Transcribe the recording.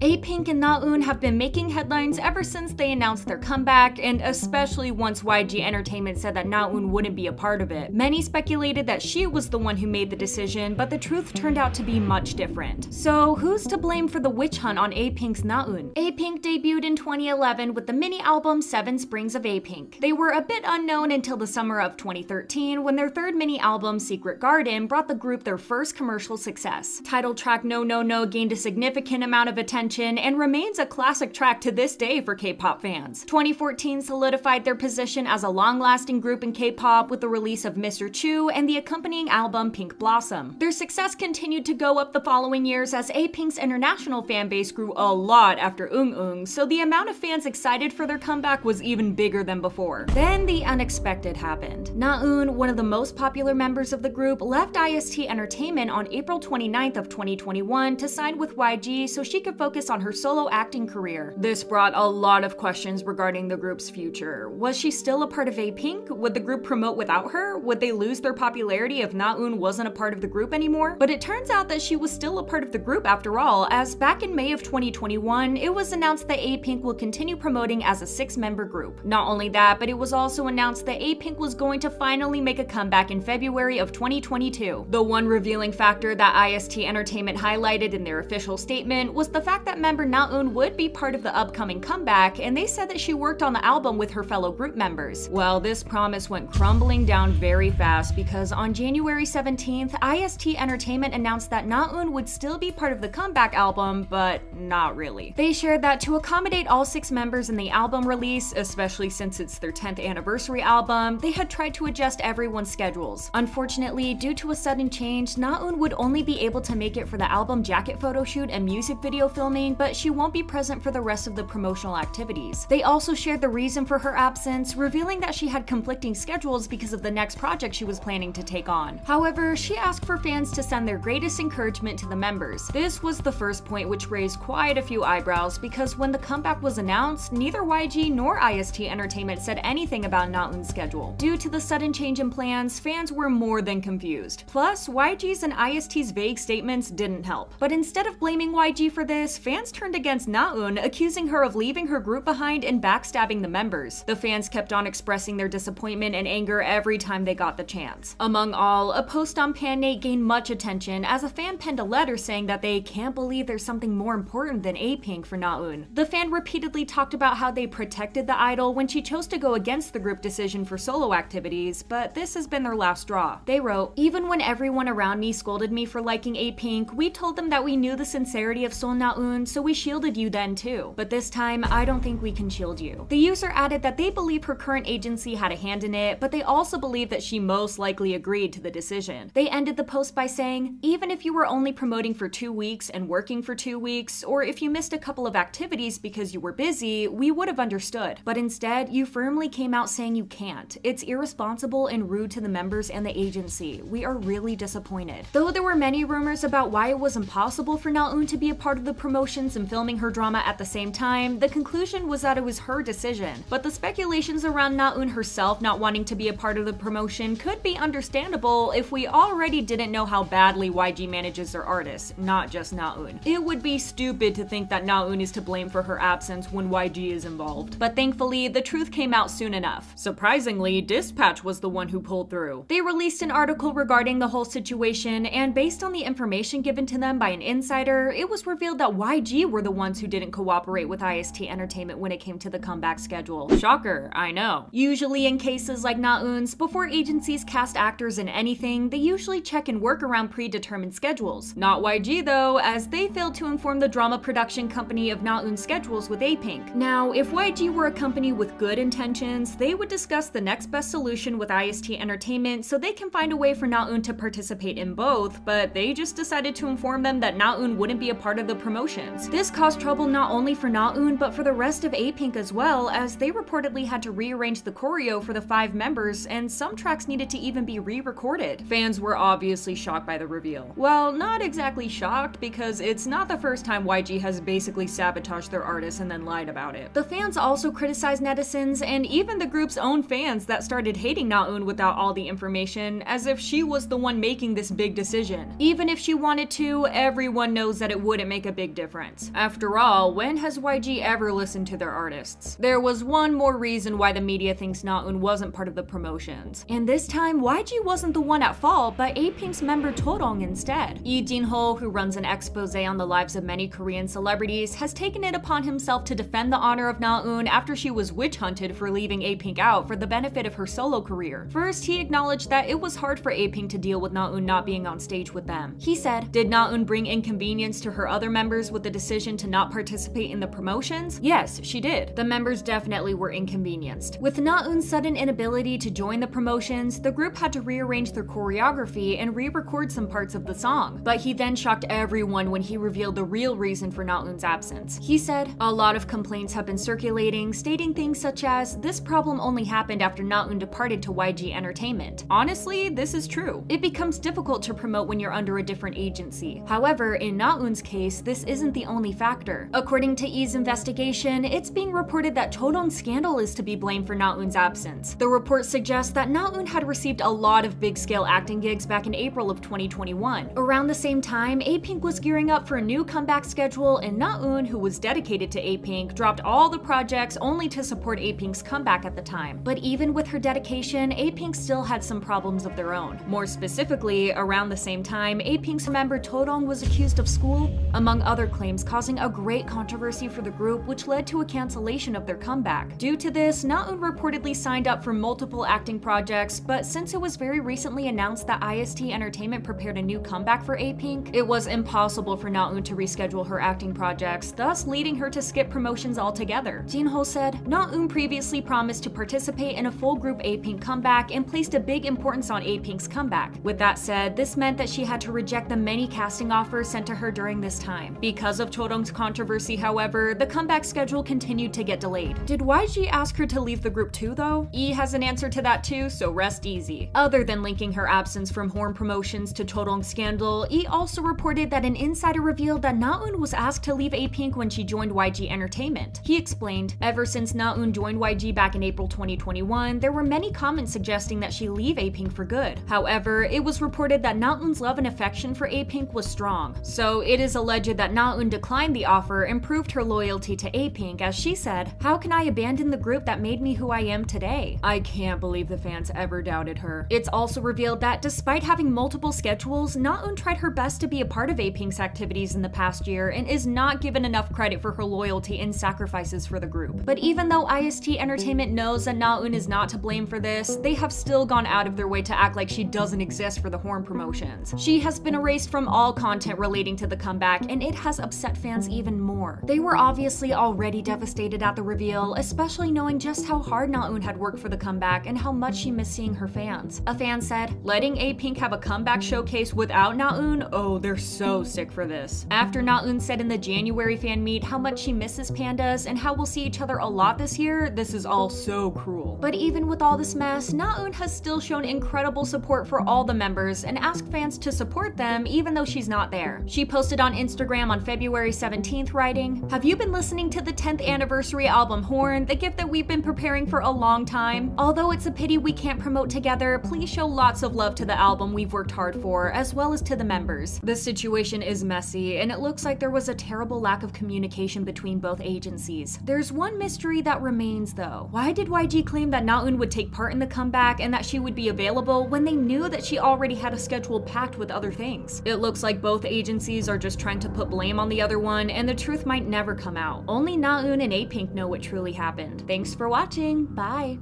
A-Pink and Na-eun have been making headlines ever since they announced their comeback, and especially once YG Entertainment said that Na-eun wouldn't be a part of it. Many speculated that she was the one who made the decision, but the truth turned out to be much different. So who's to blame for the witch hunt on A-Pink's Na-eun? A-Pink debuted in 2011 with the mini album Seven Springs of A-Pink. They were a bit unknown until the summer of 2013 when their third mini album, Secret Garden, brought the group their first commercial success. Title track No No No gained a significant amount of attention attention and remains a classic track to this day for K-pop fans. 2014 solidified their position as a long-lasting group in K-pop with the release of Mr. Chu and the accompanying album Pink Blossom. Their success continued to go up the following years as A-Pink's international fan base grew a lot after Eung Eung, so the amount of fans excited for their comeback was even bigger than before. Then the unexpected happened. Na-eun, one of the most popular members of the group, left IST Entertainment on April 29th of 2021 to sign with YG so she could focus focus on her solo acting career. This brought a lot of questions regarding the group's future. Was she still a part of A-Pink? Would the group promote without her? Would they lose their popularity if Na-eun wasn't a part of the group anymore? But it turns out that she was still a part of the group after all, as back in May of 2021, it was announced that A-Pink will continue promoting as a six-member group. Not only that, but it was also announced that A-Pink was going to finally make a comeback in February of 2022. The one revealing factor that IST Entertainment highlighted in their official statement was the fact that member Na-eun would be part of the upcoming comeback, and they said that she worked on the album with her fellow group members. Well, this promise went crumbling down very fast because on January 17th, IST Entertainment announced that Na-eun would still be part of the comeback album, but not really. They shared that to accommodate all six members in the album release, especially since it's their 10th anniversary album, they had tried to adjust everyone's schedules. Unfortunately, due to a sudden change, Na-eun would only be able to make it for the album jacket photo shoot and music video filming filming, but she won't be present for the rest of the promotional activities. They also shared the reason for her absence, revealing that she had conflicting schedules because of the next project she was planning to take on. However, she asked for fans to send their greatest encouragement to the members. This was the first point which raised quite a few eyebrows because when the comeback was announced, neither YG nor IST Entertainment said anything about Na-eun's schedule. Due to the sudden change in plans, fans were more than confused. Plus, YG's and IST's vague statements didn't help. But instead of blaming YG for this, fans turned against Na-eun, accusing her of leaving her group behind and backstabbing the members. The fans kept on expressing their disappointment and anger every time they got the chance. Among all, a post on Pannate gained much attention as a fan penned a letter saying that they can't believe there's something more important than A-Pink for Na-eun. The fan repeatedly talked about how they protected the idol when she chose to go against the group decision for solo activities, but this has been their last straw. They wrote, Even when everyone around me scolded me for liking A-Pink, we told them that we knew the sincerity of Son Na-eun so we shielded you then too. But this time, I don't think we can shield you. The user added that they believe her current agency had a hand in it, but they also believe that she most likely agreed to the decision. They ended the post by saying, even if you were only promoting for two weeks and working for two weeks, or if you missed a couple of activities because you were busy, we would have understood. But instead, you firmly came out saying you can't. It's irresponsible and rude to the members and the agency. We are really disappointed. Though there were many rumors about why it was impossible for Na-eun to be a part of the promotion promotions and filming her drama at the same time, the conclusion was that it was her decision. But the speculations around Na-eun herself not wanting to be a part of the promotion could be understandable if we already didn't know how badly YG manages their artists, not just Na-eun. It would be stupid to think that Na-eun is to blame for her absence when YG is involved. But thankfully, the truth came out soon enough. Surprisingly, Dispatch was the one who pulled through. They released an article regarding the whole situation, and based on the information given to them by an insider, it was revealed that YG were the ones who didn't cooperate with IST Entertainment when it came to the comeback schedule. Shocker, I know. Usually in cases like Na-eun's, before agencies cast actors in anything, they usually check and work around predetermined schedules. Not YG though, as they failed to inform the drama production company of Na-eun's schedules with A-Pink. Now, if YG were a company with good intentions, they would discuss the next best solution with IST Entertainment so they can find a way for Na-eun to participate in both, but they just decided to inform them that Na-eun wouldn't be a part of the promotion. This caused trouble not only for Na-eun, but for the rest of A-Pink as well, as they reportedly had to rearrange the choreo for the five members, and some tracks needed to even be re-recorded. Fans were obviously shocked by the reveal. Well, not exactly shocked, because it's not the first time YG has basically sabotaged their artists and then lied about it. The fans also criticized netizens, and even the group's own fans that started hating Na-eun without all the information, as if she was the one making this big decision. Even if she wanted to, everyone knows that it wouldn't make a big difference difference. After all, when has YG ever listened to their artists? There was one more reason why the media thinks Na-eun wasn't part of the promotions. And this time, YG wasn't the one at fault, but A-Pink's member Chorong instead. Yi Jin-ho, who runs an expose on the lives of many Korean celebrities, has taken it upon himself to defend the honor of Na-eun after she was witch hunted for leaving A-Pink out for the benefit of her solo career. First, he acknowledged that it was hard for A-Pink to deal with Na-eun not being on stage with them. He said, Did Na-eun bring inconvenience to her other members with the decision to not participate in the promotions? Yes, she did. The members definitely were inconvenienced. With Na-eun's sudden inability to join the promotions, the group had to rearrange their choreography and re-record some parts of the song. But he then shocked everyone when he revealed the real reason for Na-eun's absence. He said, A lot of complaints have been circulating, stating things such as, This problem only happened after Na-eun departed to YG Entertainment. Honestly, this is true. It becomes difficult to promote when you're under a different agency. However, in Na-eun's case, this isn't the only factor. According to E's investigation, it's being reported that Chorong's scandal is to be blamed for Na-eun's absence. The report suggests that Na-eun had received a lot of big-scale acting gigs back in April of 2021. Around the same time, A-Pink was gearing up for a new comeback schedule, and Na-eun, who was dedicated to A-Pink, dropped all the projects only to support A-Pink's comeback at the time. But even with her dedication, A-Pink still had some problems of their own. More specifically, around the same time, A-Pink's member Chorong was accused of school, among other claims causing a great controversy for the group which led to a cancellation of their comeback. Due to this, Na-eun reportedly signed up for multiple acting projects, but since it was very recently announced that IST Entertainment prepared a new comeback for A-Pink, it was impossible for Na-eun to reschedule her acting projects, thus leading her to skip promotions altogether. Jin-ho said, Na-eun previously promised to participate in a full group A-Pink comeback and placed a big importance on A-Pink's comeback. With that said, this meant that she had to reject the many casting offers sent to her during this time. Because of Chorong's controversy, however, the comeback schedule continued to get delayed. Did YG ask her to leave the group too, though? E has an answer to that too, so rest easy. Other than linking her absence from Horn Promotions to Chorong's scandal, E also reported that an insider revealed that Na-eun was asked to leave A-Pink when she joined YG Entertainment. He explained, ever since Na-eun joined YG back in April 2021, there were many comments suggesting that she leave A-Pink for good. However, it was reported that Na-eun's love and affection for A-Pink was strong, so it is alleged that Na-eun declined the offer and proved her loyalty to A-Pink as she said, How can I abandon the group that made me who I am today? I can't believe the fans ever doubted her. It's also revealed that despite having multiple schedules, Na-eun tried her best to be a part of A-Pink's activities in the past year and is not given enough credit for her loyalty and sacrifices for the group. But even though IST Entertainment knows that Na-eun is not to blame for this, they have still gone out of their way to act like she doesn't exist for the Horn promotions. She has been erased from all content relating to the comeback, and it has upset fans even more. They were obviously already devastated at the reveal, especially knowing just how hard Na-eun had worked for the comeback and how much she missed seeing her fans. A fan said, letting A-Pink have a comeback showcase without Na-eun? Oh, they're so sick for this. After Na-eun said in the January fan meet how much she misses pandas and how we'll see each other a lot this year, this is all so cruel. But even with all this mess, Na-eun has still shown incredible support for all the members and asked fans to support them even though she's not there. She posted on Instagram on February 17th writing, Have you been listening to the 10th anniversary album Horn, the gift that we've been preparing for a long time? Although it's a pity we can't promote together, please show lots of love to the album we've worked hard for, as well as to the members. The situation is messy, and it looks like there was a terrible lack of communication between both agencies. There's one mystery that remains though. Why did YG claim that Na-eun would take part in the comeback and that she would be available when they knew that she already had a schedule packed with other things? It looks like both agencies are just trying to put blame on the other one, and the truth might never come out. Only Na-eun and A-Pink know what truly happened. Thanks for watching. Bye.